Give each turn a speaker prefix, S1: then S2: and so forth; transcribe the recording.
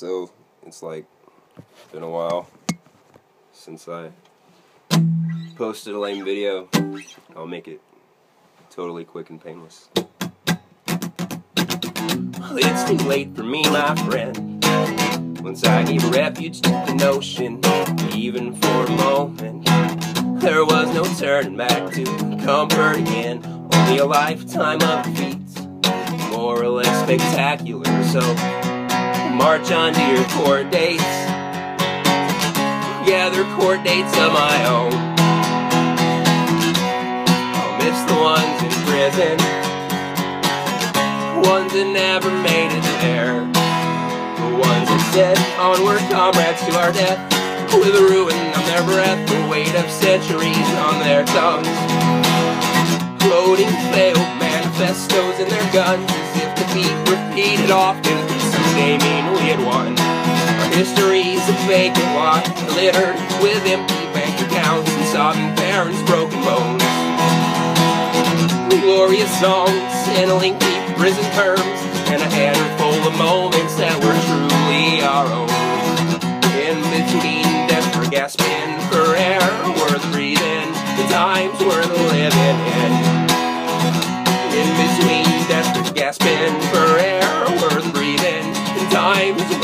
S1: So it's like been a while since I posted a lame video. I'll make it totally quick and painless. It's too late for me, my friend. Once I gave refuge to the notion, even for a moment, there was no turning back to comfort again. Only a lifetime of defeats, more or less spectacular. So march on to your court dates. Gather court dates of my own. I'll miss the ones in prison, ones that never made it there. The ones that said, onward comrades to our death, with the ruin on their breath, the weight of centuries on their tongues. Floating failed manifestos in their guns, as if defeat repeated often they mean a. Our history's a vacant lot, littered with empty bank accounts and sodden parents' broken bones. Glorious songs and lengthy prison terms, and a handful of moments that were truly our own. In between desperate gasping for air, worth breathing, the times worth living in. In between desperate gasping for air name was